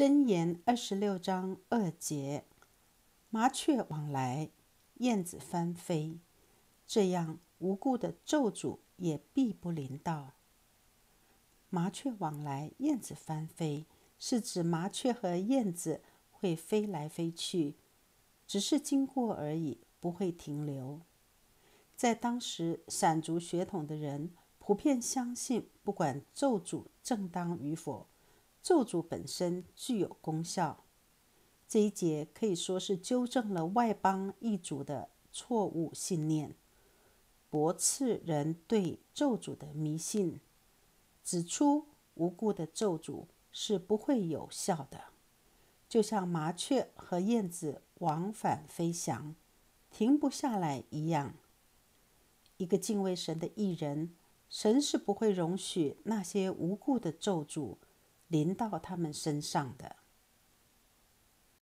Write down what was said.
箴言二十六章二节：麻雀往来，燕子翻飞，这样无故的咒诅也必不临到。麻雀往来，燕子翻飞，是指麻雀和燕子会飞来飞去，只是经过而已，不会停留。在当时散族血统的人普遍相信，不管咒诅正当与否，咒诅本身具有功效。这一节可以说是纠正了外邦异族的错误信念，驳斥人对咒诅的迷信。指出无故的咒诅是不会有效的，就像麻雀和燕子往返飞翔，停不下来一样。一个敬畏神的艺人，神是不会容许那些无故的咒诅淋到他们身上的。